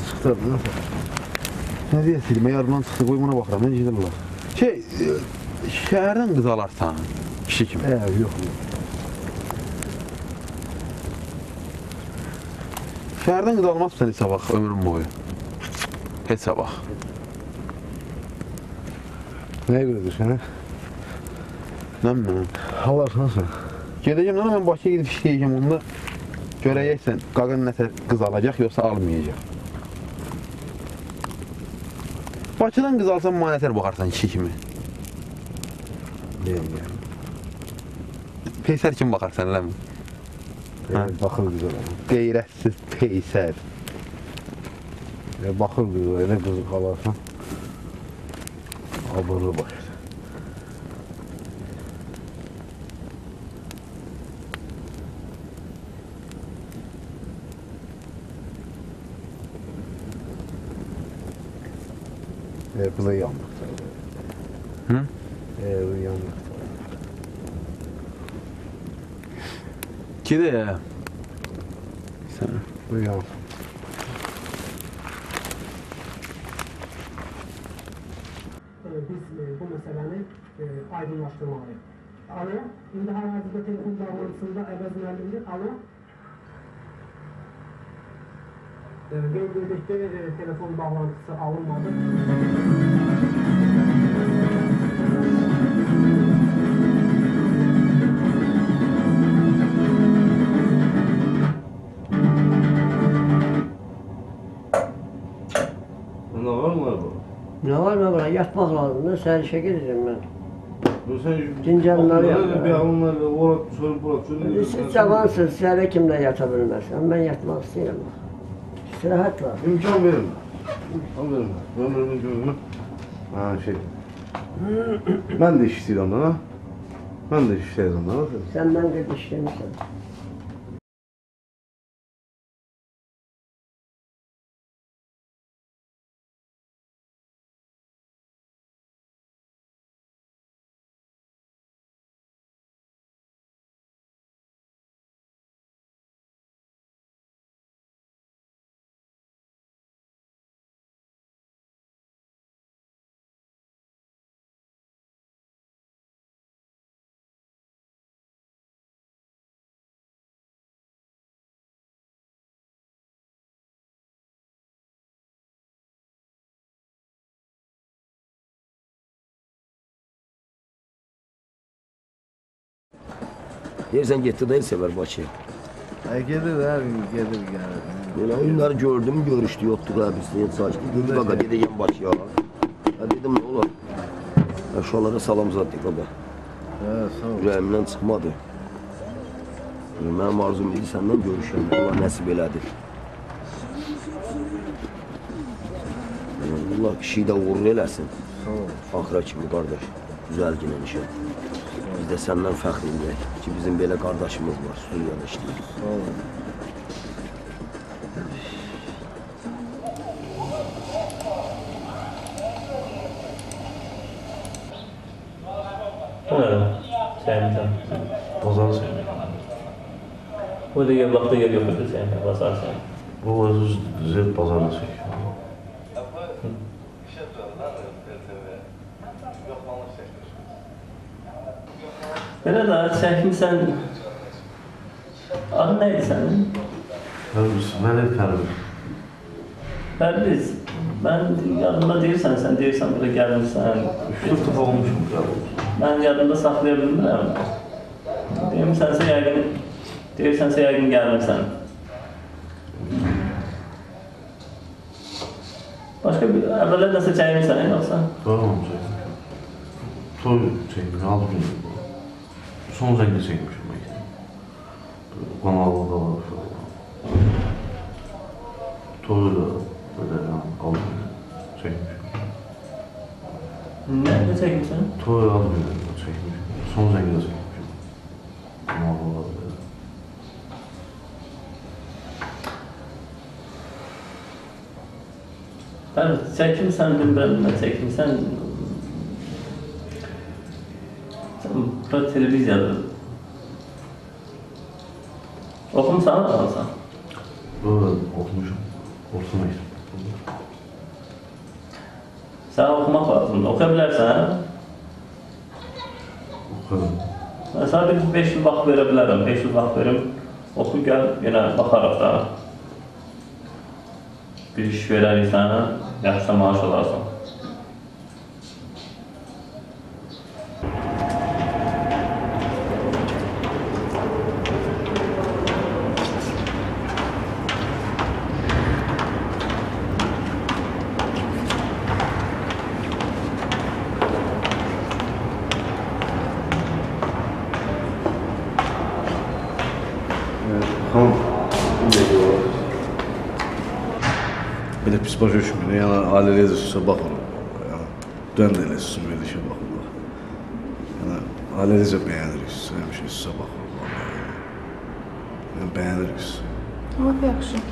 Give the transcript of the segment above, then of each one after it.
Nasıl abi nasıl? Ne deyəsidir, mən yarımdan çıxdı, qoy buna baxıram, mən gedirlər. Şey, e, şəhərdən qız alarsan, kişi kimi. He yok. Şəhərdən qız almazsan heç vaxt ömrün boyu. Heç vaxt. Neye göre düşene? Nə bilim. Alarsan sen. Gedəcəm lan mən Bakıya gedib işləyəcəm onda görəcəksən qaqın nəsə qız alacaq yoxsa almayacaq. Bakıdan qız alsan mənə nətər baxarsan kişi kimi. Değil yani. Peysər kimi baxarsan. Ha. Evet, bakır güzel ama. Qeyrətsiz peysər. Ya bakır güzel, öyle kızı kalarsan. Abırlı başlar. Ee, Bılı yandıktı. Hı? Ee, Bılı yandıktı. Kide ya. Sen. Bılı yandıktı. Ee, biz e, bu meseləni e, aydınlaşdırmalıyıq. Ana, indi hal-hazırda telefon davranışında əvəzləndirir, ana Qeyd edik ki, telefon bağlantısı alınmadı. Ne var mı bu? Ne var ne var? Yatmak lazım. Sen işe gideceğim ben. Bu sen Cincanları Aklına yapıyor. Bir alınlarla orak sorup orak sorup. Siz cavansınız. Size kimle yatabilmez. Ben yatmak istiyorum. İstirahat var. İmkan verin. Al verin. Ömrümün gözünü. Ha şey. ben de iş istiyorum lan ha. Ben de iş istiyorum lan. Senden de işlemişsin. Dersen gitti dayı sever başı. Ay gelir abi gelir gelir. Böyle oyunları gördüm görüştü yoktuk abi sen saçtı. Dedi baka gideceğim baş ya. Ya dedim ne olur. Ya şuralara salam zattık baba. He sağ ol. Yüreğimden çıkmadı. Benim arzum idi senden görüşelim. Allah nasip eledi. Allah kişiyi de uğurlu eləsin. Sağ ol. Ahirət kimi qardaş. Düzəl günə inşallah. Biz de senden fəxriyim ki, bizim belə qardaşımız var, dünyada işləyir. Səhəmdə. Bazar səhəmdə. O da yer, vaxta yer yox idi səhəmdə, bazar. Bu özü zil bazarda çəkiyor. Çekiyor. Böyle daha çekmişsen... Adın neydi senin? Pərviz, mən ev pərviz. Perviz. Ben yadımda değilsen, sen değilsen böyle gelmişsen. Üç dəfə olmuşum qəbul. Ben yadımda saxlayabilmirəm. Demişsənsə yəqin, deyirsənsə yəqin gəlmirsən. Başqa bir əvvəllər nəsə çəkmirsən, yoxsa? Tamam çekmişim. Toy alt gün. Son zəngdə çekmişim belki. Kanalda da var. Toyu da alt gün çekmişim. Nə, nə çəkmirsən? Toyu alt gün çekmişim. Son zəngdə çekmişim. Kanalda da böyle. Bəli, çəkmirsən, bilmirəm, nə çəkmirsən. Sən bura televiziyadır. Oxumusan, alsan. Böyle okumuşum. Orta mektep. Sən oxumaq lazımdır. Oxuya bilərsən. Okuyorum. Mən sənə bir 5 il vaxt verə bilərəm. 5 il vaxt verim. Oxu gəl, yenə baxaraq da. Bir iş verərik sənə, yaxşı maaş alarsan. Başa düşmür. Yəni də sizə baxıram. Yəni dön də elə sizin belə işə baxırlar. Yəni ailəlicə bəyənirik sizə, həmişə sizə baxırlar. Yəni bəyənirik. Lap yaxşı.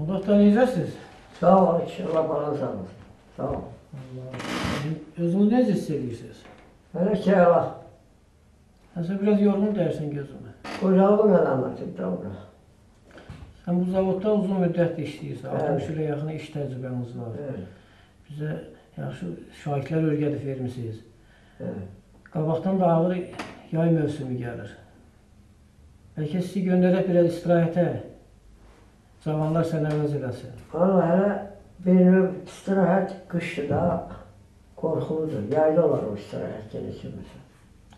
Murat da necəsiz? Sağ ol, kişi, Allah balanı sağ ol. Özünü necə hiss edirsiniz? Hele ki, Allah. Həsən biraz yorğun dərsin gözümə. Qocalığın əlaməti, doğru. Sən bu zavodda uzun müddət işləyirsən. Evet. 60 ilə yaxın iş təcrübəniz var. Evet, Bizə yaxşı şahidlər örgədib vermisiniz. evet. Qabaqdan da ağır yay mövsümü gəlir. Bəlkə sizi göndərək biraz istirahətə. Cavanlar sələmiz eləsin. Valla hələ belə istirahət qışdır da, qorxuludur. Yayda olar o istirahət eləsin.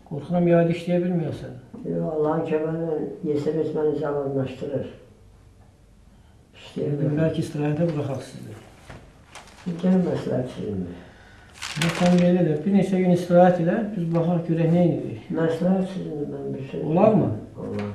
Qorxuram yayda işləyə bilməyəsən. Yox, Allahın kəməni yesən etməni cavanlaşdırır. İşləyə bilməyəm. Bəlkə istirahətə buraxaq sizi. Gəl məsləhətçiliyim. Sən belə elə, bir neçə gün istirahət elə, biz baxaq görək nə edirik. Məsləhətçiliyim mən bir şey. Olarmı? Olar.